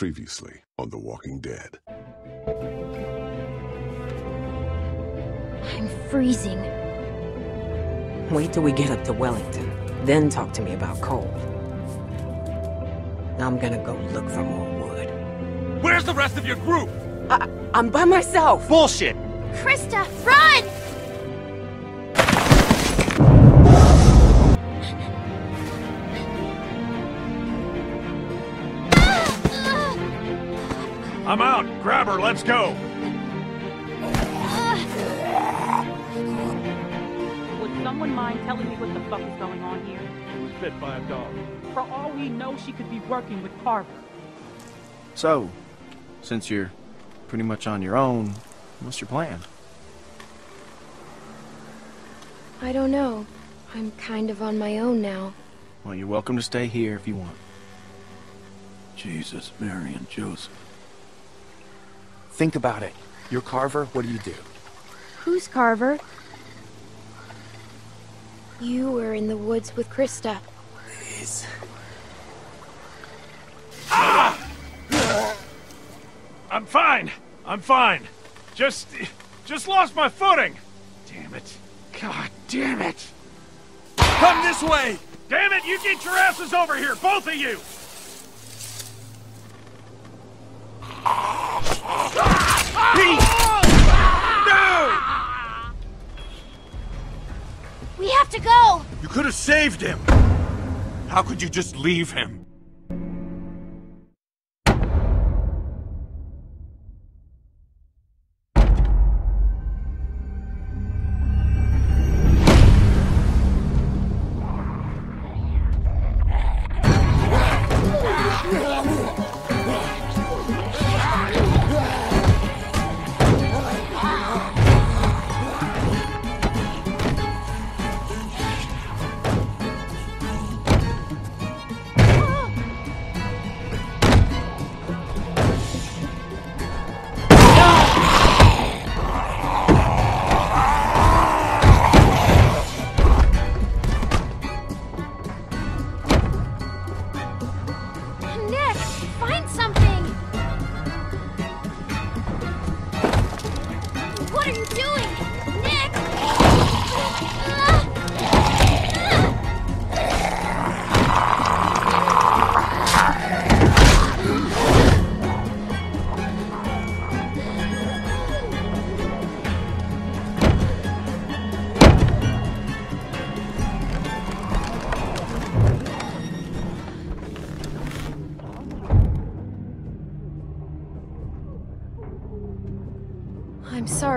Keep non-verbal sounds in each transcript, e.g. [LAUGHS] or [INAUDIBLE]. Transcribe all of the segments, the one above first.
Previously on The Walking Dead. I'm freezing. Wait till we get up to Wellington, then talk to me about cold. Now I'm gonna go look for more wood. Where's the rest of your group? I, I'm by myself! Bullshit! Christa, run! I'm out. Grab her. Let's go. Would someone mind telling me what the fuck is going on here? She was Bit by a dog. For all we know, she could be working with Carver. So, since you're pretty much on your own, what's your plan? I don't know. I'm kind of on my own now. Well, you're welcome to stay here if you want. Jesus, Mary and Joseph. Think about it. You're Carver, what do you do? Who's Carver? You were in the woods with Christa. Please. Ah! I'm fine. I'm fine. Just, just lost my footing. Damn it. God damn it. Come this way. Damn it, you get your asses over here, both of you. We have to go! You could have saved him. How could you just leave him?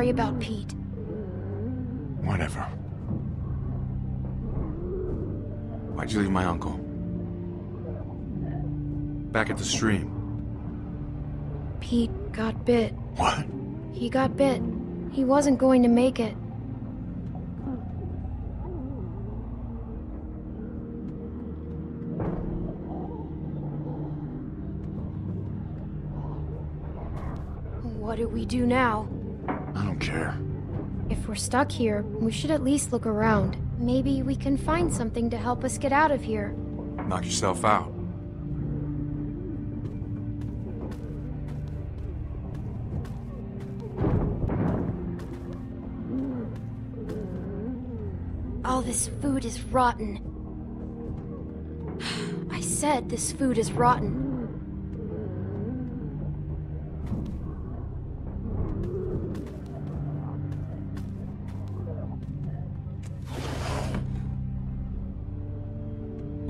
Sorry about Pete. Whatever. Why'd you leave my uncle? Back at the stream. Pete got bit. What? He got bit. He wasn't going to make it. What do we do now? Care. If we're stuck here, we should at least look around. Maybe we can find something to help us get out of here. Knock yourself out. All this food is rotten. [SIGHS] I said this food is rotten.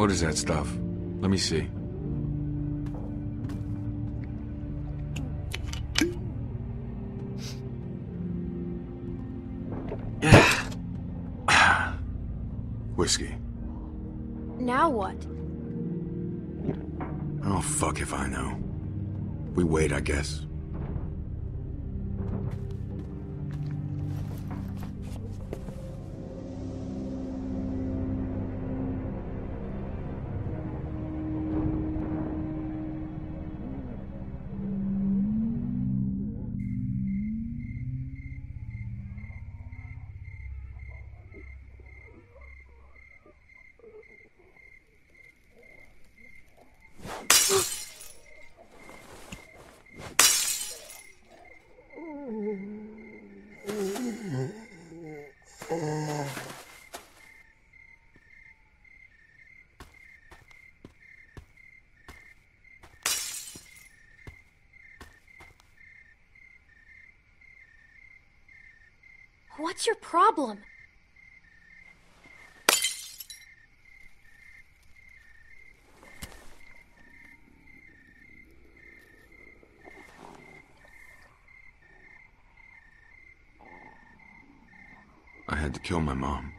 What is that stuff? Let me see. [SIGHS] Whiskey. Now what? Oh, fuck if I know. We wait, I guess. What's your problem? I had to kill my mom.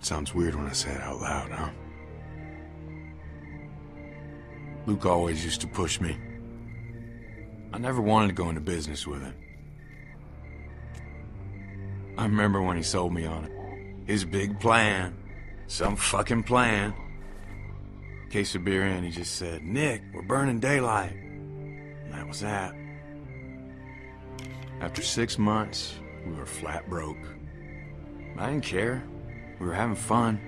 Sounds weird when I say it out loud, huh? Luke always used to push me. I never wanted to go into business with him. I remember when he sold me on it. His big plan. Some fucking plan. Case of beer in, he just said, Nick, we're burning daylight. And that was that. After six months, we were flat broke. I didn't care. We were having fun.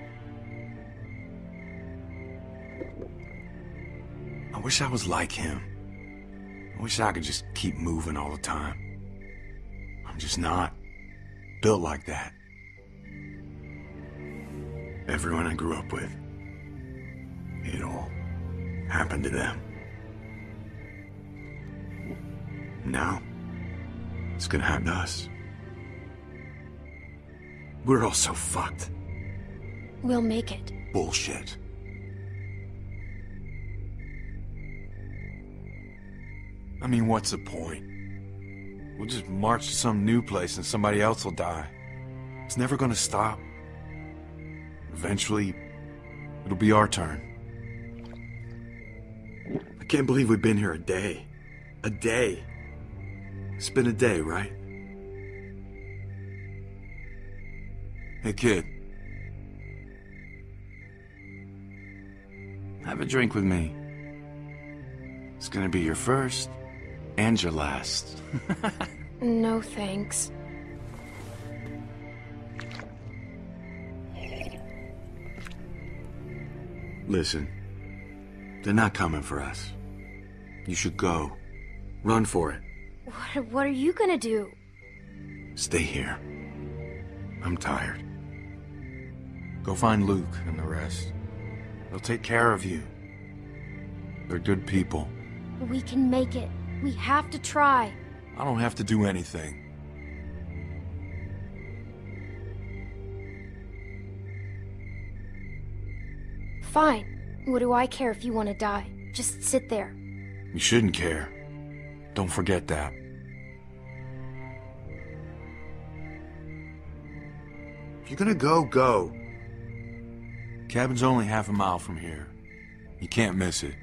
I wish I was like him. I wish I could just keep moving all the time. I'm just not built like that. Everyone I grew up with, it all happened to them. Now, it's gonna happen to us. We're all so fucked. We'll make it. Bullshit. I mean, what's the point? We'll just march to some new place and somebody else will die. It's never gonna stop. Eventually, it'll be our turn. I can't believe we've been here a day. A day. It's been a day, right? Hey, kid. Have a drink with me. It's gonna be your first and your last. [LAUGHS] No thanks. Listen, they're not coming for us. You should go. Run for it. What, what are you gonna do? Stay here. I'm tired. Go find Luke and the rest. They'll take care of you. They're good people. We can make it. We have to try. I don't have to do anything. Fine. What do I care if you want to die? Just sit there. You shouldn't care. Don't forget that. If you're gonna go, go. Cabin's only half a mile from here. You can't miss it.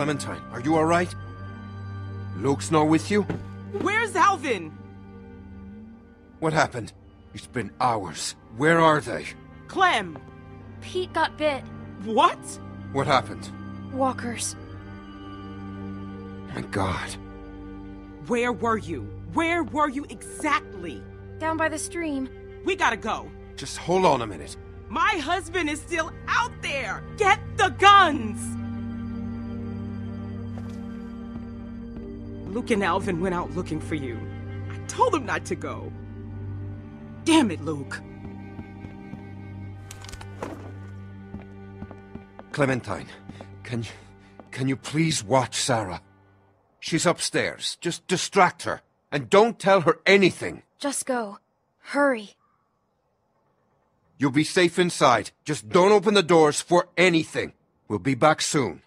Clementine, are you alright? Luke's not with you? Where's Alvin? What happened? It's been hours. Where are they? Clem! Pete got bit. What? What happened? Walkers. My god. Where were you? Where were you exactly? Down by the stream. We gotta go. Just hold on a minute. My husband is still out there! Get the guns! Luke and Alvin went out looking for you. I told them not to go. Damn it, Luke. Clementine, can you... can you please watch Sarah? She's upstairs. Just distract her. And don't tell her anything. Just go. Hurry. You'll be safe inside. Just don't open the doors for anything. We'll be back soon.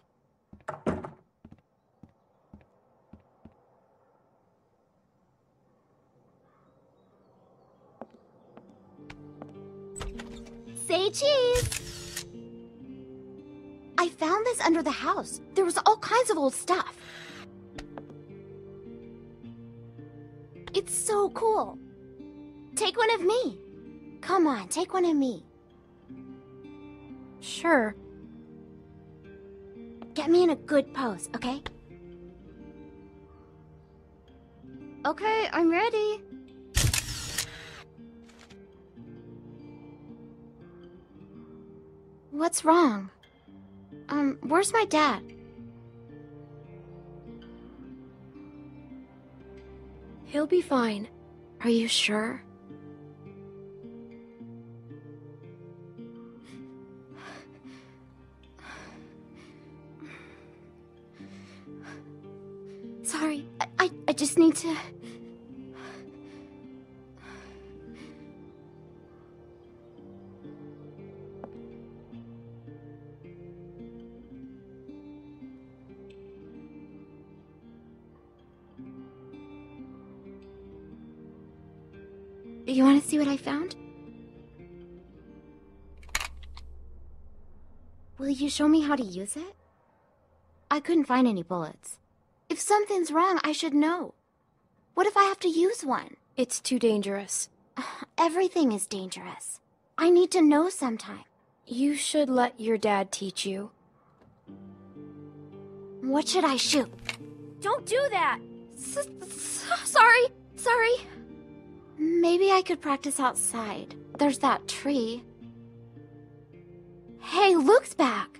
Say cheese! I found this under the house. There was all kinds of old stuff. It's so cool. Take one of me. Come on, take one of me. Sure. Get me in a good pose, okay? Okay, I'm ready. What's wrong? Um, where's my dad? He'll be fine. Are you sure? [SIGHS] Sorry, I, I, just need to. You want to see what I found? Will you show me how to use it? I couldn't find any bullets. If something's wrong, I should know. What if I have to use one? It's too dangerous. [SIGHS] Everything is dangerous. I need to know sometime. You should let your dad teach you. What should I shoot? Don't do that! S sorry, sorry. Maybe I could practice outside. There's that tree. Hey, Luke's back.